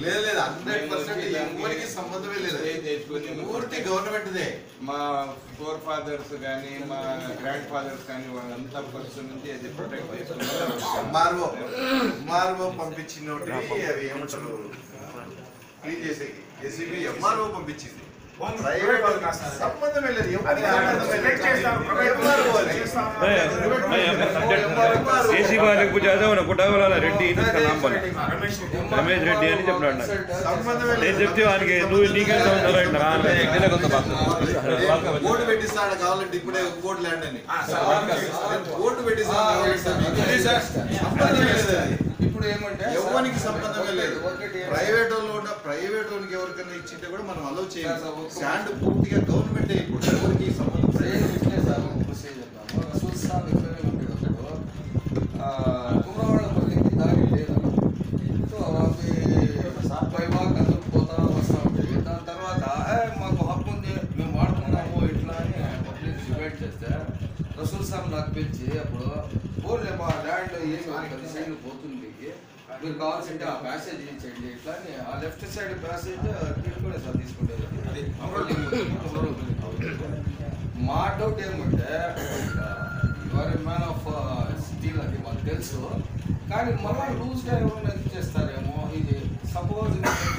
లేదు లేదు hundred percent ఊరికి సంబంధమే లేదు పూర్తి గవర్నమెంట్దే మా ఫోర్ ఫాదర్స్ కానీ మా గ్రాండ్ ఫాదర్స్ కానీ వాళ్ళంతా ఫస్ట్ నుంచి అది ప్రొటెక్ట్ చేసుకున్నారు ఎంఆర్ఓ ఎంఆర్ఓ పంపించిన అవి ఏమంటారు క్లీన్ చేసేకి ఏసీబీ ఎంఆర్ఓ పంపించింది సంబంధమే లేదు ఎవరికి సంబంధమే లేదు. MRO అది. ఏసీ వాళ్ళకి పూజ అదే కుటా వాళ్ళ రెడ్డి इसका नाम बोला రమేష్ రెడ్డి అని చెప్పినాడు నాకు. సంబంధమే నేను లేదు. చెప్తే వానికి నువ్వు నీకేం సంబంధం రా ఇట్లా రా అన్నాడు. బోర్డు పెట్టిస్తాడు కావాలంటే ఇప్పుడే బోర్డు ల్యాండ్ అని బోర్డు పెట్టిస్తాడు కావాలంటే సంబంధమే లేదు అది. ఇప్పుడు ఏమంటే ఎవరికి సంబంధమే లేదు ప్రైవేట్ వాళ్ళు కూడా ప్రైవేట్ వాళ్ళకి ఎవరికైనా ఇచ్చింటే కూడా మనం అలౌ చేయాలి శాండ్ పూర్తిగా గవర్నమెంట్ ఇప్పుడు ఎవరికి సంబంధం చేస్తే? రసూల్ సాబ్ నాకు పిలిచి అప్పుడు పోలే మా ల్యాండ్ ఏమి పది సైడ్లు పోతుంది. మీరు కావాల్సింటే ఆ ప్యాసేజ్ ఇచ్చేయండి. ఇట్లా అని ఆ లెఫ్ట్ సైడ్ ప్యాసేజ్ తీసుకునే సార్ తీసుకుంటేది మా డౌట్ ఏమంటే యువర్ మ్యాన్ ఆఫ్ స్టీల్ అది మాకు తెలుసు. కానీ మళ్ళీ లూజ్గా ఏమైనా ఇచ్చేస్తారేమో ఇది సపోజ్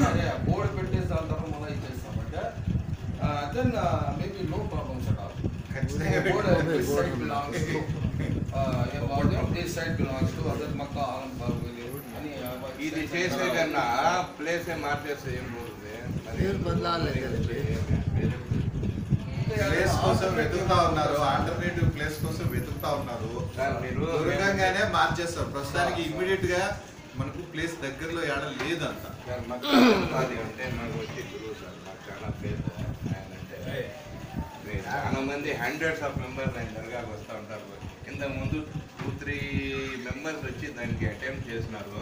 అదే బోర్డు పెట్టేసి దాని తర్వాత మళ్ళీ ఇచ్చేస్తామంటే then maybe no problems at all ఇది చేసే కన్నా ప్లేస్ మార్చేస్తే ఏం పోతుంది? మరి పేరు బదలాలి ప్లేస్ కోసం వెతుకుతా ఉన్నారు. ఆల్టర్నేటివ్ ప్లేస్ కోసం వెతుకుతా ఉన్నారు. దూరంగానే మార్చేస్తారు. ప్రస్తుతానికి ఇమ్మీడియట్గా మనకు ప్లేస్ దగ్గరలో ఏడ లేదంట. అంటే మాకు వచ్చి చాలా ప్లేస్ ఆయన అంటే మీరు చాలా మంది హండ్రెడ్స్ ఆఫ్ మెంబర్స్ ఆయన దర్గాకు వస్తూ ఉంటారు. ఇంతకు ముందు టూ త్రీ మెంబర్స్ వచ్చి దానికి అటెంప్ట్ చేసినారు.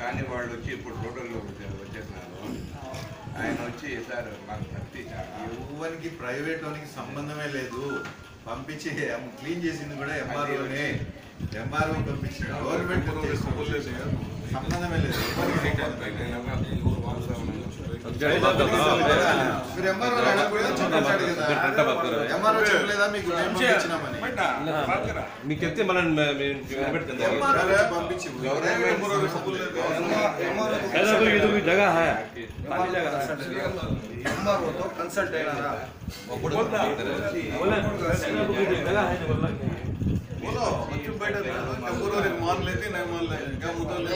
కానీ వాళ్ళు వచ్చి ఇప్పుడు టోటల్గా వచ్చేసినారు. ఆయన వచ్చి సార్ మాకు భక్తి ఎవరికి ప్రైవేట్ వానికి సంబంధమే లేదు. పంపించి క్లీన్ చేసింది కూడా ఎంఆర్ఓనే ఎంఆర్ఓ పంపించింది గవర్నమెంట్ సంబంధమే లేదు. మీరు ఎంఆర్ఓ అడగకూడదా చెప్పాడు కదా ఎంఆర్ఓ చెప్పలేదా మీకు మేము పంపించినామని మీకు చెప్తే మనం నిలబెడుతుంది ఎంఆర్ఓ వచ్చి పంపించి జగ హై ఎంఆర్ఓతో కన్సల్ట్ అయినారా बोलो बच्चों बैठे बोलो रे मान लेते नहीं मान ले क्या मुद्दा ले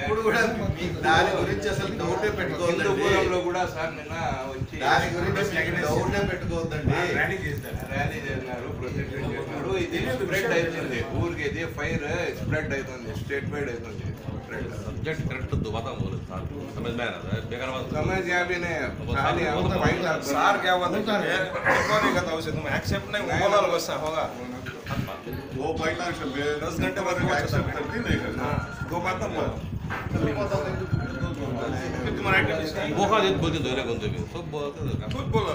ఇప్పుడు కూడా దాని గురించి అసలు డౌటే పెట్టుకోవద్దండి. హిందూపురంలో కూడా సార్ నిన్న వచ్చి దాని గురించి డౌటే పెట్టుకోవద్దండి. ర్యాలీ చేసినారు ప్రొటెక్షన్ చేసినారు ఇది స్ప్రెడ్ అవుతుంది. ఊరికి ఇది ఫైర్ స్ప్రెడ్ అవుతుంది స్టేట్ వైడ్ అవుతుంది. सब्जेक्ट करेक्ट दुबारा बोले सार समझ में आ रहा है बेकार बात समझ या भी नहीं खाली हम तो भाई सार सार क्या हुआ था यार कौन ही कहता उसे तुम एक्सेप्ट नहीं बोला बस होगा वो भाई लाल से मैं 10 घंटे बाद में एक्सेप्ट करती नहीं करना वो बात मत तुम्हारा बोखा देत बोलते दोरे कोण तुम्ही सब बोलत खुद बोला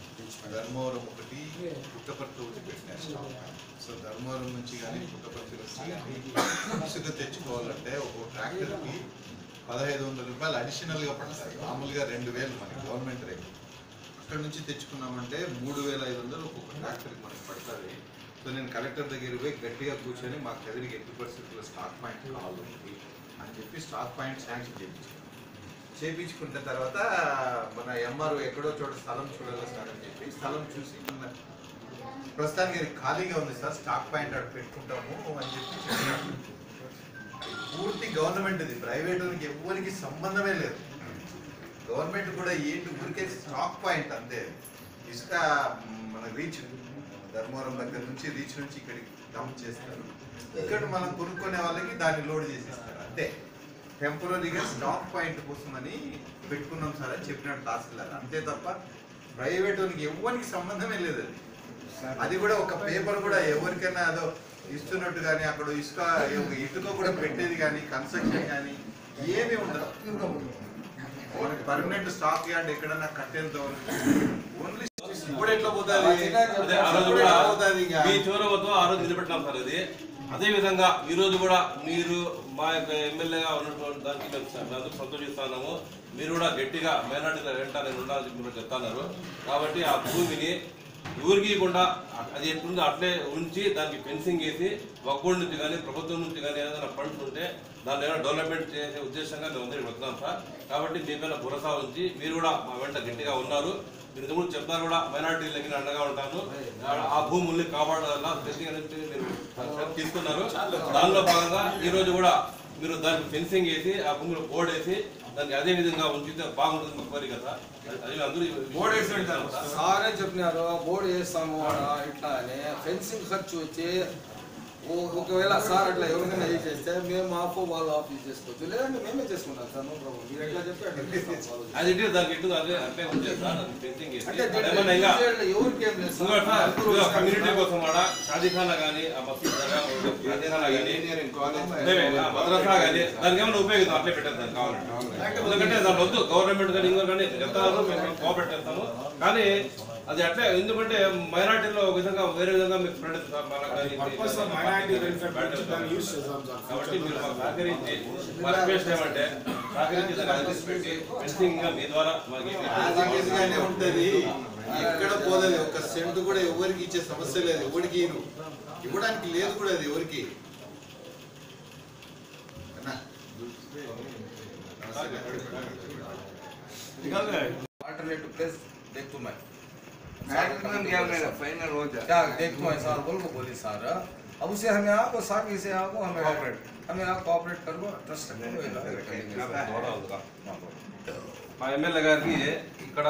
ధర్మవరం ఒకటి పుట్టపర్తి ఒకటి పెట్టినారు. స్టాప్ సో ధర్మవరం నుంచి కానీ పుట్టపర్తి నుంచి కానీ ఇసుక తెచ్చుకోవాలంటే ఒక ట్రాక్టర్కి పదహైదు వందల రూపాయలు అడిషనల్గా పడతాయి. మామూలుగా రెండు వేలు మనకి గవర్నమెంట్ రేట్. అక్కడ నుంచి తెచ్చుకున్నామంటే మూడు వేల ఐదు వందలు ఒక్కొక్క ట్రాక్టర్కి మనకి పడుతుంది. సో నేను కలెక్టర్ దగ్గర పోయి గట్టిగా కూర్చొని మాకు కదిరికి ఎట్టి పరిస్థితుల్లో స్టాక్ పాయింట్ కావాలి అని చెప్పి స్టాక్ పాయింట్ శాంక్షన్ చేయించాను. చేయించుకున్న తర్వాత మన ఎంఆర్ఓ ఎక్కడో చోట స్థలం చూడాలి సార్ అని చెప్పి స్థలం చూసి ప్రస్తుతానికి అది ఖాళీగా ఉంది సార్ స్టాక్ పాయింట్ అక్కడ పెట్టుకుంటాము అని చెప్పి పూర్తి గవర్నమెంట్ ఇది ప్రైవేట్ వాళ్ళకి ఎవరికి సంబంధమే లేదు. గవర్నమెంట్ కూడా ఏంటి ఊరికే స్టాక్ పాయింట్ అంతే. ఇసుక మన రీచ్ ధర్మవరం దగ్గర నుంచి రీచ్ నుంచి ఇక్కడికి డంప్ చేస్తారు. ఇక్కడ మనం కొనుక్కునే వాళ్ళకి దాన్ని లోడ్ చేసేస్తారు అంతే. టెంపరీగా స్టాక్ పాయింట్ కోసం అని పెట్టుకున్నాం సార్ అని చెప్పినాడు తహసీల్దార్. అంతే తప్ప ప్రైవేట్ వాళ్ళకి ఎవరికి సంబంధమే లేదు అది. అది కూడా ఒక పేపర్ కూడా ఎవరికైనా అదో ఇస్తున్నట్టు కానీ అక్కడ ఇసుక ఒక ఇటుక కూడా పెట్టేది కానీ కన్స్ట్రక్షన్ కానీ ఏమీ ఉండదు. మనకి పర్మనెంట్ స్టాక్ యార్డ్ ఎక్కడన్నా కట్టేంత ఓన్లీ ఇప్పుడు ఎట్లా పోతుంది? అదే ఆ రోజు ఆ నిలబెట్టినాం సార్ ఇది అదేవిధంగా ఈరోజు కూడా మీరు మా యొక్క ఎమ్మెల్యేగా ఉన్నటువంటి దానికి మేము సంతోషిస్తున్నాము. మీరు కూడా గట్టిగా మైనార్టీల వెంట నేను ఉండాలని మీరు చెప్తున్నారు. కాబట్టి ఆ భూమిని ఎవరికి అది ఎట్లుందో అట్లే ఉంచి దానికి ఫెన్సింగ్ వేసి ఒక్కడి నుంచి కానీ ప్రభుత్వం నుంచి కానీ ఏదైనా ఫండ్స్ ఉంటే దాన్ని ఏమైనా డెవలప్మెంట్ చేసే ఉద్దేశంగా మేము అందరికి వెళ్తున్నాం సార్. కాబట్టి మీ పైన భరోసా ఉంచి మీరు కూడా మా వెంట గట్టిగా ఉన్నారు. మీరు ఇంతకు చెప్తారు కూడా మైనార్టీలకి నేను అండగా ఉంటాను. ఆ- భూముల్ని కాపాడాలన్న ఫెన్సింగ్ అనేది మీరు తీసుకున్నారు. దానిలో భాగంగా ఈ రోజు కూడా మీరు దానికి ఫెన్సింగ్ వేసి ఆ భూమిలో బోర్డు వేసి దానికి అదే విధంగా ఉంచితే బాగుంటుంది మా కోరిక సార్ అది అందరూ బోర్డు వేసి ఉంటారు. సారే చెప్పినారు బోర్డు వేస్తాము ఆడ ఇట్లా అని. ఫెన్సింగ్ ఖర్చు వచ్చి ఒకవేళ సార్ అట్లా ఎవరికైనా ఇది చేస్తే మేము ఆఫ్ వాళ్ళు ఆఫ్ ఇది చేసుకోవచ్చు. లేదంటే మేమే చేసుకుంటాం సార్ నో ప్రాబ్లం. మీరు ఎట్లా చెప్పి అట్లా చేస్తాం. అది ఇటు దానికి ఇటు అదే అట్లే సార్ అది ఎవరికి ఏం లేదు సార్, కమ్యూనిటీ కోసం ఆడ షాదీఖానా కానీ ఆ మసీద్ దగ్గర షాదీఖానా కానీ మద్రసా దానికి ఏమైనా ఉపయోగిస్తాం అట్లే పెట్టేద్దాం కావాలంటే. ఎందుకంటే దాని వద్దు గవర్నమెంట్ కానీ ఇంకో కానీ చెప్తారు మేము కోఆపరేట్ చేస్తాము. కానీ అది అట్లా ఎందుకంటే మైనార్టీలో ఒక విధంగా వేరే విధంగా మీకు ఫ్రెండ్ కాబట్టి ఎక్కడ పోలేదు ఒక సెంట్ కూడా ఎవరికి ఇచ్చే సమస్య లేదు ఎవరికి ఇవ్వడానికి లేదు కూడా అది ఎవరికి. ఆల్టర్నేటివ్ ప్లేస్ దెక్కుమై मैक्सिमम क्या मेरा फाइनल हो जाए क्या देख तो मैं सर बोल को बोली सर अब उसे हमें आपको साथ इसे आपको हमें Cooperate. हमें आप कोऑपरेट करो ट्रस्ट करो మా ఎమ్మెల్యే గారికి ఇక్కడ